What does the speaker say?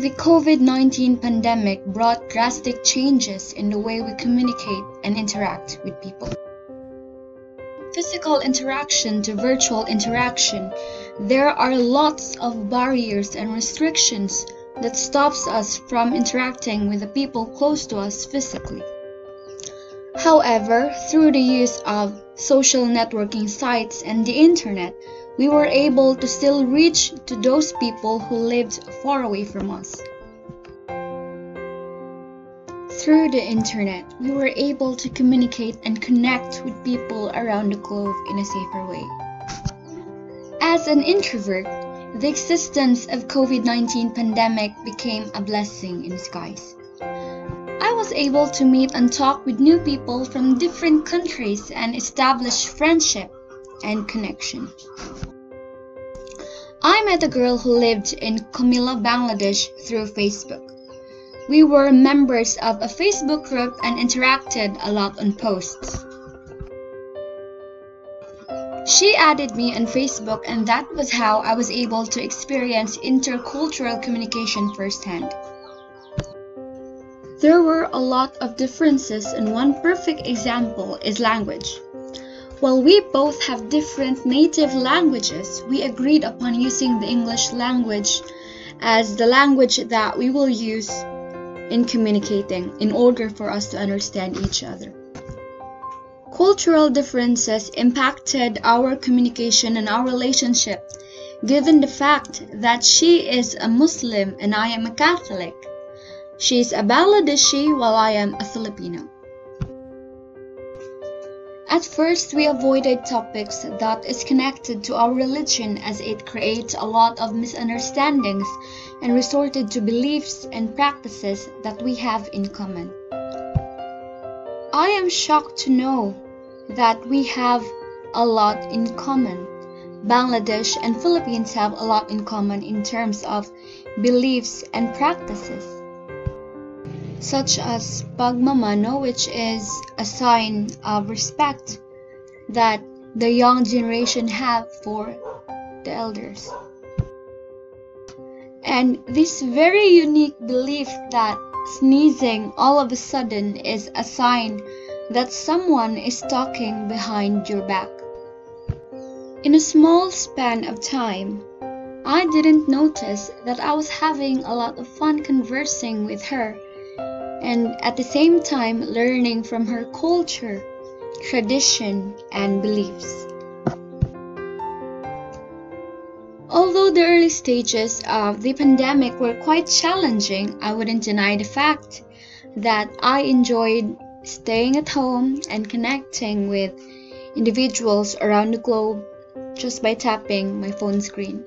The COVID 19 pandemic brought drastic changes in the way we communicate and interact with people. Physical interaction to virtual interaction, there are lots of barriers and restrictions that stops us from interacting with the people close to us physically. However, through the use of social networking sites and the internet, we were able to still reach to those people who lived far away from us. Through the internet, we were able to communicate and connect with people around the globe in a safer way. As an introvert, the existence of COVID-19 pandemic became a blessing in disguise. I was able to meet and talk with new people from different countries and establish friendship and connection. I met a girl who lived in Comilla, Bangladesh through Facebook. We were members of a Facebook group and interacted a lot on posts. She added me on Facebook and that was how I was able to experience intercultural communication firsthand. There were a lot of differences and one perfect example is language. While we both have different native languages, we agreed upon using the English language as the language that we will use in communicating in order for us to understand each other. Cultural differences impacted our communication and our relationship given the fact that she is a Muslim and I am a Catholic. She is a Bangladeshi while I am a Filipino. At first, we avoided topics that is connected to our religion as it creates a lot of misunderstandings and resorted to beliefs and practices that we have in common. I am shocked to know that we have a lot in common. Bangladesh and Philippines have a lot in common in terms of beliefs and practices such as pagmamano, which is a sign of respect that the young generation have for the elders. And this very unique belief that sneezing all of a sudden is a sign that someone is talking behind your back. In a small span of time, I didn't notice that I was having a lot of fun conversing with her and at the same time learning from her culture, tradition, and beliefs. Although the early stages of the pandemic were quite challenging, I wouldn't deny the fact that I enjoyed staying at home and connecting with individuals around the globe just by tapping my phone screen.